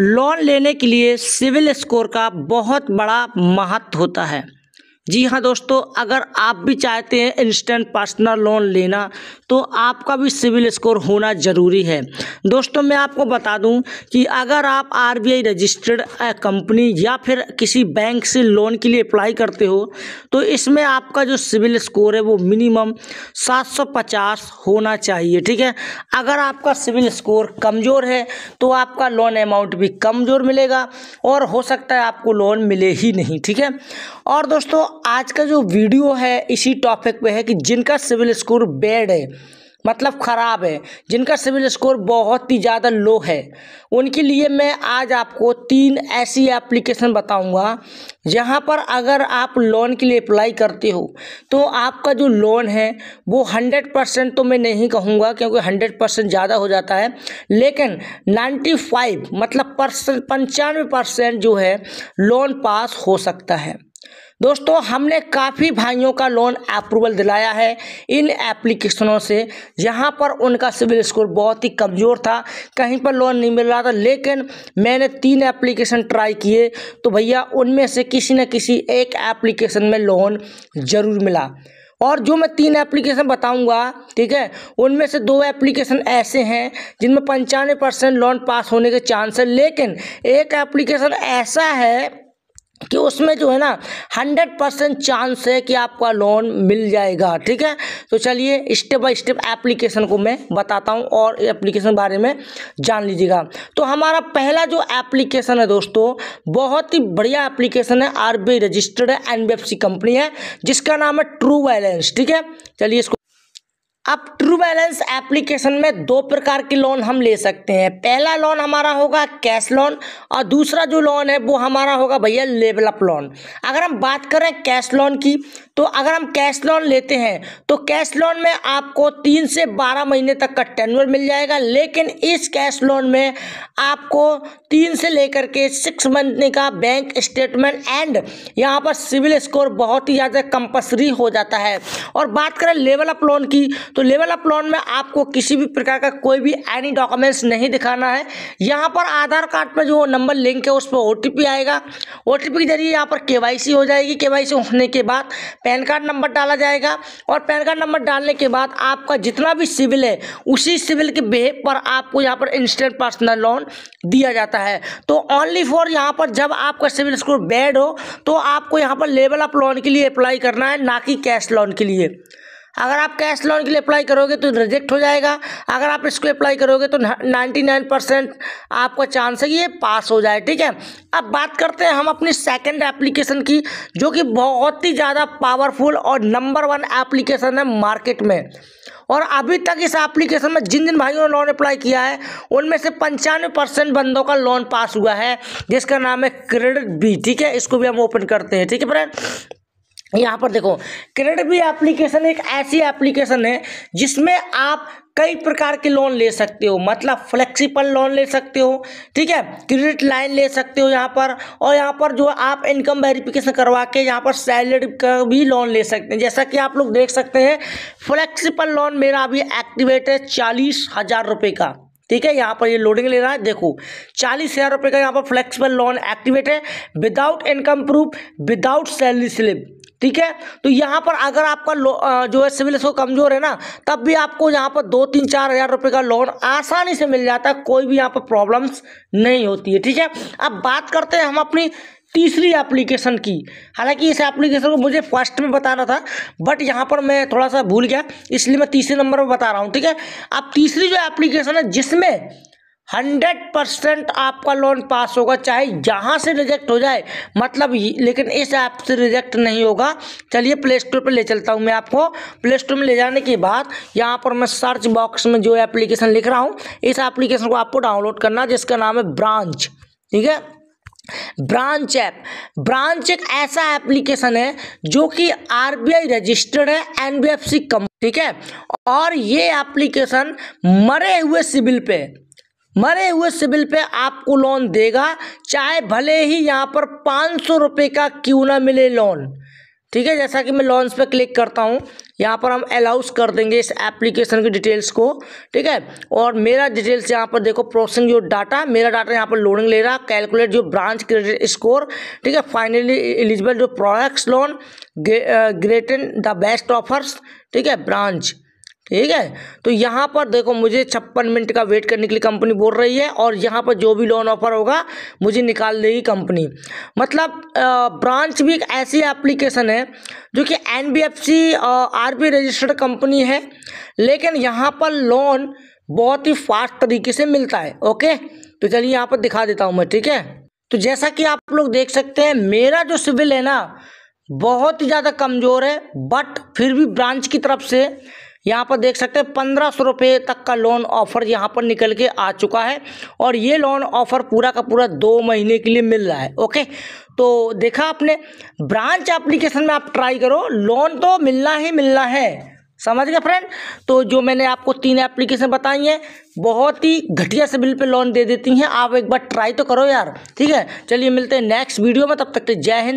Loan लेने के लिए सिविल स्कोर का बहुत बड़ा महत्व होता है। जी हाँ दोस्तों, अगर आप भी चाहते हैं इंस्टेंट पर्सनल लोन लेना तो आपका भी सिविल स्कोर होना ज़रूरी है। दोस्तों, मैं आपको बता दूँ कि अगर आप आरबीआई रजिस्टर्ड कंपनी या फिर किसी बैंक से लोन के लिए अप्लाई करते हो तो इसमें आपका जो सिविल स्कोर है वो मिनिमम 750 होना चाहिए, ठीक है? अगर आपका सिविल स्कोर कमज़ोर है तो आपका लोन अमाउंट भी कमज़ोर मिलेगा और हो सकता है आपको लोन मिले ही नहीं, ठीक है? और दोस्तों आज का जो वीडियो है, इसी टॉपिक पे है कि जिनका सिविल स्कोर बैड है मतलब ख़राब है, जिनका सिविल स्कोर बहुत ही ज़्यादा लो है, उनके लिए मैं आज आपको तीन ऐसी एप्लीकेशन बताऊँगा, जहाँ पर अगर आप लोन के लिए अप्लाई करते हो तो आपका जो लोन है, वो हंड्रेड परसेंट तो मैं नहीं कहूँगा, क्योंकि हंड्रेड परसेंट ज़्यादा हो जाता है, लेकिन नाइन्टी फाइव मतलब परसेंट पंचानवे परसेंट जो है लोन पास हो सकता है। दोस्तों, हमने काफ़ी भाइयों का लोन अप्रूवल दिलाया है इन एप्लीकेशनों से। जहाँ पर उनका सिविल स्कोर बहुत ही कमज़ोर था, कहीं पर लोन नहीं मिल रहा था, लेकिन मैंने तीन एप्लीकेशन ट्राई किए। तो भैया, उनमें से किसी न किसी एक एप्लीकेशन में लोन ज़रूर मिला। और जो मैं तीन एप्लीकेशन बताऊँगा, ठीक है, उनमें से दो एप्लीकेशन ऐसे हैं जिनमें पंचानवे परसेंट लोन पास होने के चांस है, लेकिन एक एप्लीकेशन ऐसा है कि उसमें जो है ना हंड्रेड परसेंट चांस है कि आपका लोन मिल जाएगा, ठीक है? तो चलिए स्टेप बाय स्टेप एप्लीकेशन को मैं बताता हूँ और एप्लीकेशन बारे में जान लीजिएगा। तो हमारा पहला जो एप्लीकेशन है दोस्तों, बहुत ही बढ़िया एप्लीकेशन है आर रजिस्टर्ड है एनबीएफसी कंपनी है, जिसका नाम है ट्रू बैलेंस ठीक है? चलिए इसको अब ट्रू बैलेंस एप्लीकेशन में दो प्रकार के लोन हम ले सकते हैं। पहला लोन हमारा होगा कैश लोन और दूसरा जो लोन है वो हमारा होगा भैया लेवलअप लोन अगर हम बात करें कैश लोन की तो अगर हम कैश लोन लेते हैं तो कैश लोन में आपको तीन से बारह महीने तक का टेनवर मिल जाएगा, लेकिन इस कैश लोन में आपको तीन से लेकर के सिक्स मंथ का बैंक स्टेटमेंट एंड यहाँ पर सिविल स्कोर बहुत ही ज़्यादा कंपलसरी हो जाता है। और बात करें लेवल अप लोन की तो लेवल अप लोन में आपको किसी भी प्रकार का कोई भी एनी डॉक्यूमेंट्स नहीं दिखाना है। यहाँ पर आधार कार्ड पर जो नंबर लिंक है, उस पर ओटीपी आएगा। ओटीपी के ज़रिए यहाँ पर के हो जाएगी। के होने के बाद पैन कार्ड नंबर डाला जाएगा और पैन कार्ड नंबर डालने के बाद आपका जितना भी सिविल है, उसी सिविल के बेह पर आपको यहाँ पर इंस्टेंट पर्सनल लोन दिया जाता है। तो ओनली फॉर यहाँ पर जब आपका सिविल स्कोर बैड हो तो आपको यहाँ पर लेवल अप लोन के लिए अप्लाई करना है, ना कि कैश लोन के लिए। अगर आप कैश लोन के लिए अप्लाई करोगे तो रिजेक्ट हो जाएगा। अगर आप इसको अप्लाई करोगे तो नाइन्टी नाइन परसेंट आपका चांस है कि ये पास हो जाए, ठीक है? अब बात करते हैं हम अपनी सेकंड एप्लीकेशन की, जो कि बहुत ही ज़्यादा पावरफुल और नंबर वन एप्लीकेशन है मार्केट में। और अभी तक इस एप्लीकेशन में जिन जिन भाइयों ने लोन अप्लाई किया है, उनमें से पंचानवे परसेंट बंदों का लोन पास हुआ है, जिसका नाम है क्रेडिट बी ठीक है? इसको भी हम ओपन करते हैं, ठीक है फ्रेंड यहाँ पर देखो, क्रेडिट भी एप्लीकेशन एक ऐसी एप्लीकेशन है जिसमें आप कई प्रकार के लोन ले सकते हो। मतलब फ्लेक्सिबल लोन ले सकते हो, ठीक है? क्रेडिट लाइन ले सकते हो यहाँ पर और यहाँ पर जो आप इनकम वेरिफिकेशन करवा के यहाँ पर सैलरी का भी लोन ले सकते हैं। जैसा कि आप लोग देख सकते हैं फ्लेक्सिबल लोन मेरा अभी एक्टिवेट है चालीस हज़ार रुपये का, ठीक है? यहाँ पर ये लोडिंग ले रहा है, देखो, चालीस हज़ार रुपये का यहाँ पर फ्लेक्सिबल लोन एक्टिवेट है। Without income proof without salary slip ठीक है? तो यहाँ पर अगर आपका जो है सिविल स्कोर कमज़ोर है ना, तब भी आपको यहाँ पर दो तीन चार हज़ार रुपये का लोन आसानी से मिल जाता है, कोई भी यहाँ पर प्रॉब्लम्स नहीं होती है, ठीक है? अब बात करते हैं हम अपनी तीसरी एप्लीकेशन की। हालाँकि इस एप्लीकेशन को मुझे फ़र्स्ट में बताना था बट यहाँ पर मैं थोड़ा सा भूल गया, इसलिए मैं तीसरे नंबर पर बता रहा हूँ, ठीक है? अब तीसरी जो एप्लीकेशन है, जिसमें हंड्रेड परसेंट आपका लोन पास होगा, चाहे जहाँ से रिजेक्ट हो जाए मतलब लेकिन इस ऐप से रिजेक्ट नहीं होगा। चलिए प्ले स्टोर पर ले चलता हूँ मैं आपको। प्ले स्टोर में ले जाने के बाद यहाँ पर मैं सर्च बॉक्स में जो एप्लीकेशन लिख रहा हूँ, इस एप्लीकेशन को आपको डाउनलोड करना, जिसका नाम है ब्रांच ठीक है? ब्रांच ऐप ब्रांच एक ऐसा एप्लीकेशन है जो कि आरबीआई रजिस्टर्ड है एनबीएफसी कंपनी ठीक है? और ये एप्लीकेशन मरे हुए सिविल पे। मरे हुए सिविल पे आपको लोन देगा, चाहे भले ही यहाँ पर पाँच सौ रुपये का क्यों ना मिले लोन ठीक है, जैसा कि मैं लॉन्च पे क्लिक करता हूँ, यहाँ पर हम अलाउस कर देंगे इस एप्लीकेशन की डिटेल्स को। ठीक है, और मेरा डिटेल्स यहाँ पर देखो प्रोसेसिंग जो डाटा मेरा डाटा यहाँ पर लोडिंग ले रहा कैलकुलेट जो ब्रांच क्रेडिट स्कोर ठीक है फाइनली एलिजिबल जो प्रोडक्ट्स लोन ग्रेटेन द बेस्ट ऑफर्स ठीक है ब्रांच ठीक है? तो यहाँ पर देखो, मुझे छप्पन मिनट का वेट करने के लिए कंपनी बोल रही है और यहाँ पर जो भी लोन ऑफ़र होगा, मुझे निकाल देगी कंपनी मतलब ब्रांच भी एक ऐसी एप्लीकेशन है जो कि N B F C R B registered company है, लेकिन यहाँ पर लोन बहुत ही फास्ट तरीके से मिलता है ओके तो चलिए यहाँ पर दिखा देता हूँ मैं, ठीक है? तो जैसा कि आप लोग देख सकते हैं, मेरा जो सिविल है ना, बहुत ही ज़्यादा कमज़ोर है बट फिर भी ब्रांच की तरफ़ से यहाँ पर देख सकते हैं पंद्रह सौ रुपये तक का लोन ऑफ़र यहाँ पर निकल के आ चुका है और ये लोन ऑफ़र पूरा का पूरा दो महीने के लिए मिल रहा है, ओके? तो देखा आपने ब्रांच एप्लीकेशन में आप ट्राई करो लोन तो मिलना ही मिलना है, समझ गए फ्रेंड तो जो मैंने आपको तीन एप्लीकेशन बताई हैं, बहुत ही घटिया से बिल पे लोन दे देती हैं, आप एक बार ट्राई तो करो यार, ठीक है? चलिए मिलते हैं नेक्स्ट वीडियो में, तब तक जय हिंद।